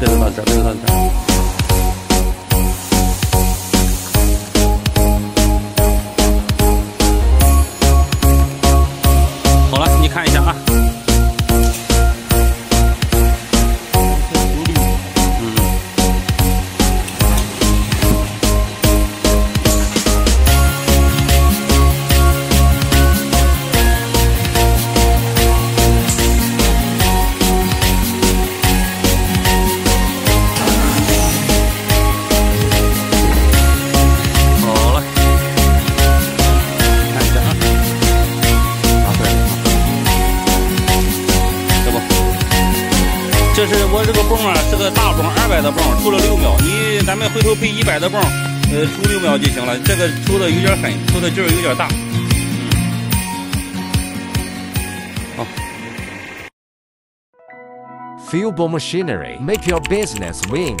这个到这，这个到这。好了，你看一下啊。这是我这个泵啊，是个大泵，二百的泵，出了六秒。你咱们回头配一百的泵，呃，出六秒就行了。这个出的有点狠，出的劲儿有点大。嗯，好。Fuelbo Machinery. Make your business win.